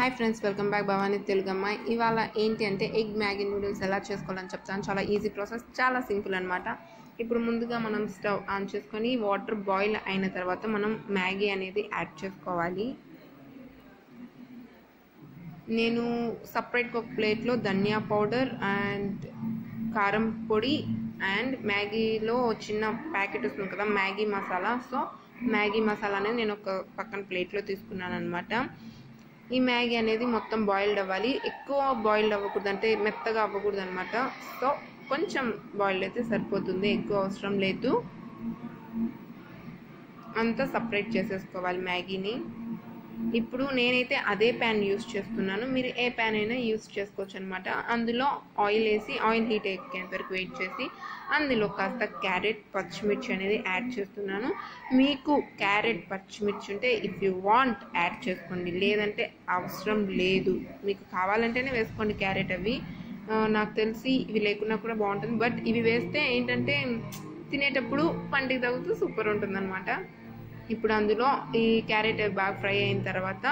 Hi friends welcome back Bhavani Telugu అమ్మాయి ఇవాళ ఏంటి అంటే ఎగ్ మ్యాగీ నూడిల్స్ ఎలా చేసుకోవాలని చెప్తాను. చాలా ఈజీ ప్రాసెస్ చాలా సింపుల్ అనమాట ఇప్పుడు ముందుగా మనం స్టవ్ ఆన్ చేసుకొని వాటర్ బాయిల్ అయిన తర్వాత మనం మ్యాగీ అనేది యాడ్ చేసుకోవాలి. నేను సపరేట్గా ఒక ప్లేట్లో ధనియా పౌడర్ అండ్ కారం పొడి అండ్ మ్యాగీలో చిన్న ప్యాకెట్ వస్తుంది కదా Maggi masala. So Maggi masala అనేది నేను ఒక పక్కన ప్లేట్లో తీసుకున్నాను అనమాట ఈ మ్యాగీ అనేది మొత్తం బాయిల్డ్ అవ్వాలి. ఎక్కువ బాయిల్డ్ అవ్వకూడదు అంటే మెత్తగా అవ్వకూడదు అనమాట సో కొంచెం బాయిల్డ్ అయితే సరిపోతుంది. ఎక్కువ అవసరం లేదు. అంతా సపరేట్ చేసేసుకోవాలి మ్యాగీని. ఇప్పుడు నేనైతే అదే ప్యాన్ యూస్ చేస్తున్నాను. మీరు ఏ ప్యాన్ అయినా యూస్ చేసుకోవచ్చు అనమాట అందులో ఆయిల్ వేసి ఆయిల్ హీట్ ఎక్కేంత వరకు వెయిట్ చేసి అందులో కాస్త క్యారెట్ పచ్చిమిర్చి అనేది యాడ్ చేస్తున్నాను. మీకు క్యారెట్ పచ్చిమిర్చి ఉంటే ఇఫ్ యూ వాంట్ యాడ్ చేసుకోండి. లేదంటే అవసరం లేదు. మీకు కావాలంటేనే వేసుకోండి క్యారెట్ అవి. నాకు తెలిసి ఇవి లేకున్నా కూడా బాగుంటుంది. బట్ ఇవి వేస్తే ఏంటంటే తినేటప్పుడు పంటికి తగ్గుతూ సూపర్ ఉంటుందన్నమాట. ఇప్పుడు అందులో ఈ క్యారెట్ బాగా ఫ్రై అయిన తర్వాత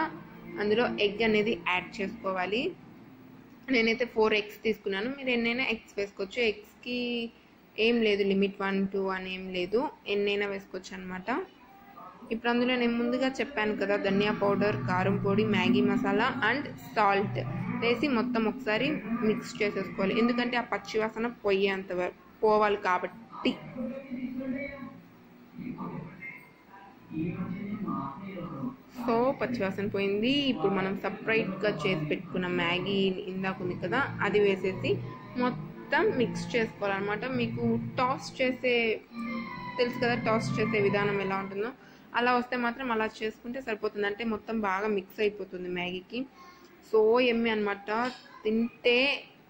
అందులో ఎగ్ అనేది యాడ్ చేసుకోవాలి. నేనైతే ఫోర్ ఎగ్స్ తీసుకున్నాను. మీరు ఎన్నైనా ఎగ్స్ వేసుకోవచ్చు. ఎగ్స్కి ఏం లేదు లిమిట్ వన్ టూ అని ఏం లేదు. ఎన్నైనా వేసుకోవచ్చు అనమాట ఇప్పుడు అందులో నేను ముందుగా చెప్పాను కదా ధనియా పౌడర్ కారం పొడి మ్యాగీ మసాలా అండ్ సాల్ట్ వేసి మొత్తం ఒకసారి మిక్స్ చేసేసుకోవాలి. ఎందుకంటే ఆ పచ్చి వాసన పొయ్యేంత పోవాలి కాబట్టి. సో పచ్చివాసన పోయింది. ఇప్పుడు మనం సపరేట్గా చేసి పెట్టుకున్న మ్యాగీ ఇందాక ఉంది కదా అది వేసేసి మొత్తం మిక్స్ చేసుకోవాలన్నమాట. మీకు టాస్ చేసే తెలుసు కదా టాస్ చేసే విధానం ఎలా ఉంటుందో? అలా వస్తే మాత్రం అలా చేసుకుంటే సరిపోతుంది. అంటే మొత్తం బాగా మిక్స్ అయిపోతుంది మ్యాగీకి. సో ఎమ్మి అనమాట తింటే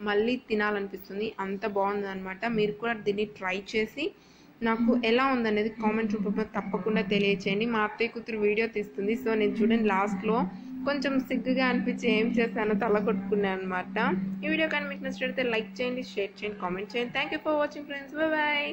మళ్ళీ తినాలనిపిస్తుంది. అంత బాగుంది అనమాట మీరు కూడా దీన్ని ట్రై చేసి నాకు ఎలా ఉందనేది కామెంట్ రూపంలో తప్పకుండా తెలియచేయండి. మా అత్తయ్య కూతురు వీడియో తీస్తుంది. సో నేను చూడండి లాస్ట్లో కొంచెం సిగ్గుగా అనిపించి ఏం చేశానో తల కొట్టుకున్నాను అనమాట ఈ వీడియో కానీ మీకు నచ్చినట్లయితే లైక్ చేయండి షేర్ చేయండి కామెంట్ చేయండి. Thank you for watching friends bye